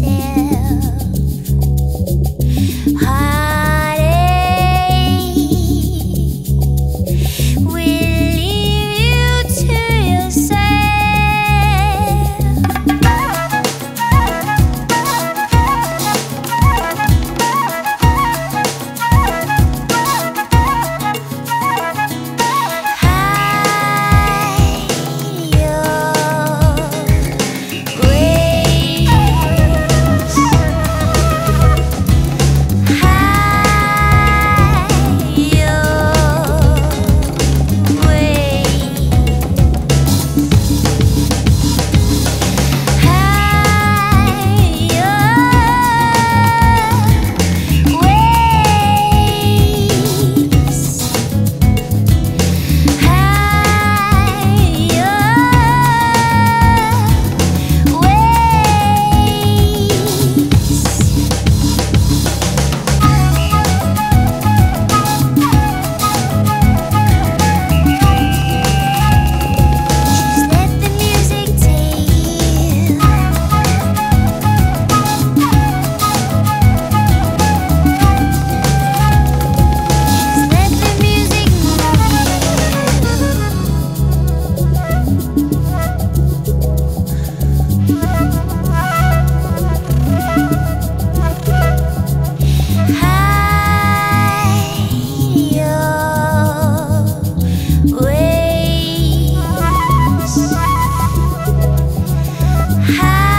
myself. high